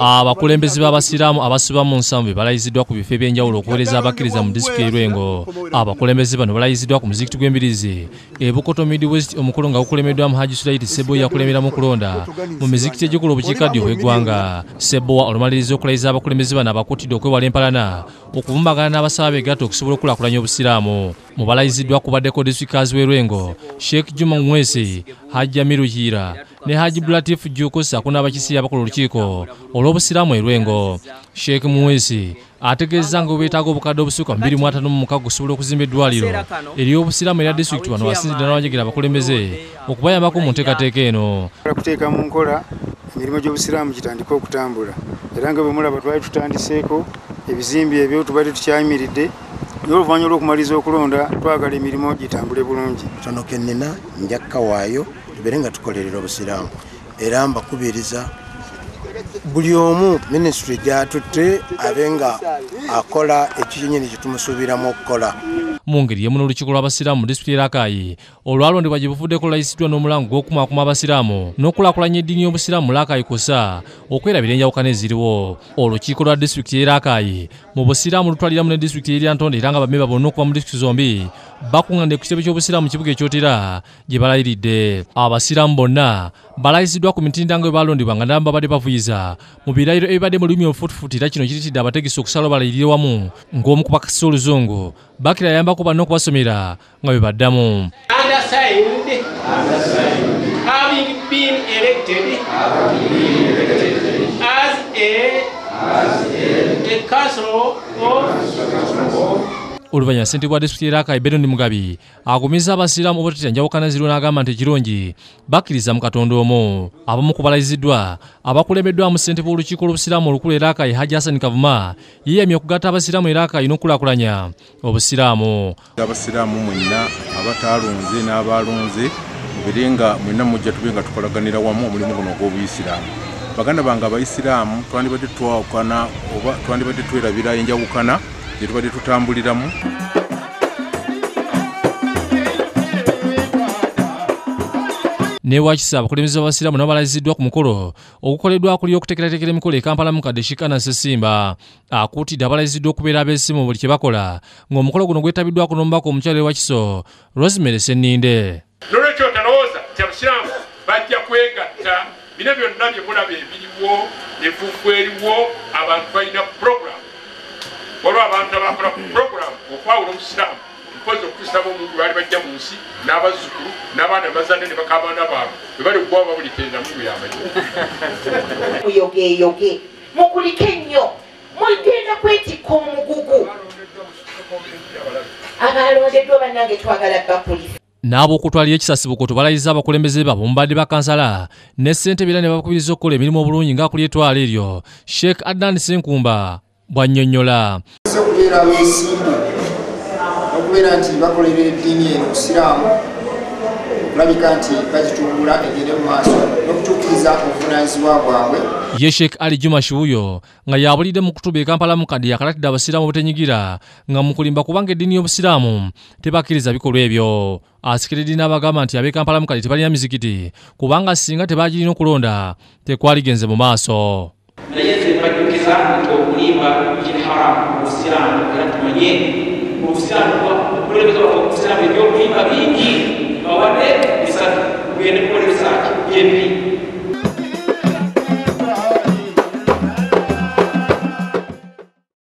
abakulembeze b'abasiraamu abasiba mu nsanvu balayiziddwa ku bifo ebyenjawulo okuweereza abakkiriza mu disitulikiti erwengo abakulembeze bano balayiziddwa ku muzikiti gw'embirizi ebukoto midwest omukulu nga gukulembeddwamu haji sulaiti sebowa yakulembera mu kulonda. Mu mizikiti egikola obukiikaddyo obw'eggwanga sebowa olumaliriza okulayiza abakulembeze bano abakuutidde okwewala empalana okuvumbagana n'abasaba begatta okusobola okulakulanya obusiraamu. Mu balayiziddwa kubaddeko disitulikaazi w'erwengo sheekh juma mwesi hajji amiru hiira ne haji bulatifu juko sako n'abakisi abakola olukiiko olw'obusiraamu erwengo sheekh muwesi ategeezeza nga bwebeetaaga obukadde obusukka 256 okusobola okuzimba eddwaliro ery'obusiraamu erya disitulikiti wano wasinzidde n'abanjegera abakulembeze okubayambako mu nteekateeka eno. Kuteeka mu nkola emirimu gy'obusiraamu gitandike okutambula. Era nga bwe mulaba twali tutandiseeko ebizimbe ebyo tubadde tukyayimiridde naye oluvannyuma lw'okumaliriza okulonda twagala emirimu gitambule bulungi. Katono kennina njakka waayo tubeere nga tukolerera obusiraamu. Era mbakubiriza buli omu minisitule gyatutte abe nga akola ekyenyini kyetumusuubiramu okukola. Mu ngeri yemu n'olukiiko lw'abasiraamu mu disitulikiti y'erakayi olwalondebwa gye buvuddeko lulayisiddwa n'omulango gw'okumaakuma abasiraamu n'okulaakulanya eddiini y'obusiraamu mu lakayi kusa okwerabira enjawukana eziriwo. Olukiiko lwa disitulikiti y'erakayi mu busiraamu lutwaliramu ne disitulikiti y'eryantonde era nga bamemba bonna okuva mu disitulikiti zombi bakuŋŋaanidde ku kitebe ky'obusiraamu mu kibuga ekyotera gye balayiridde. Abasiraamu bonna balayiziddwa ku mitindanga bwe balondebwa nga nabo babadde bavuyiza. Mu birayiro ebibadde mu lulimi olufuutifuuti era kino kiritidde abategesi okusalawo balayirire wamu ng'omu ku bakasisa oluzungu bakira yayambako banna okubasomera nga bwe baddamu undersigned, having been elected as a, a council of oluvannyuma ssentebe wa disitulikiti y'erakayi berondi mugabi agumizza abasiraamu obutatya njawukana ziriwo n'agamba nti ekirungi bakkiriza mu katonda omu. Abamu ku balayiziddwa abakulembeddwamu ssentebe w'olukiiko lw'obusiraamu olukulu erakayi haji hasani kavuma yeeyamye okugatta abasiraamu erakayi n'okukulaakulanya obusiraamu. Abasiraamu mwenna abataalonze n'abaalonze mubere nga mwenna mujja tube nga tukolaganira wamu omulimu guno ogw'obuyisiraamu. Baganda bange abayisiraamu twandibadde twawukana oba twandibadde twerabira enjawukana gye tubadde tutambuliramu. Newakisa abakulembeze b'abasiraamu nabo balayiziddwa ku mukolo. Ogukoleddwa kuli okuteekerateekera emikolo e kampala mu kadde shikana sesimba akuutidde abalayiziddwa okubeera abeesimu buli kye bakola. Ng'omukolo guno gwetabiddwako n'omubaka omukyalo ewakiso rosemary senninde. Nolwekyo talowooza nti abasiraamu bajja kwegatta. Bino byonna bye mulaba ebiriwo enfuufu eriwo abantu balina puroguramu waliwo abantu abakola ku puroguramu okwawula obusiraamu. Mpozi okutuusa bomuntu baali bajja mu nsi n'abazzukulu n'abaana bazadde ne baka abaana baabwe. Bwe bali ogwawo babulitenda mungu yamanya. Muyogeeyoge mukulike ennyo. Mugenda kwetikka omugugu. Abalondeddwa bannange twagala bapolisi n'ab'okutwalira ekisasi bukoto balayiza abakulembeze baabwe omubadde ba kansala. Ne ssentebe era ne bakubiriza okukola emirimu obulungi ng'akuli etwala eryo sheekh adnan senkumba bw'annyonnyola okubeera abeesimbu okubeera nti bakolera eddiini eno obusiraamu okulabika nti bagitumbula egende mu maaso n'okutuukiriza obuvunaanyizibwa bwabwe. Ye sheekh ali juma shibuyo nga yabulidde mu kutuba e kampala mu kadde yakalatidde abasiraamu obutenyigira nga mu kulimba kubanga eddiini y'obusiraamu tebakkiriza bikolwa ebyo. Asikira eddiini abagamba nti ab'e kampala mu kadde tebalina mizikiti kubanga singa tebagirina okulonda tekwaligenze mu maaso Mwenyezi pajukiza kwa kulimba jini haramu Uislamu kati mwenyewe Uislamu kwa kule kwa Uislamu ndio kuimba bawade bisatu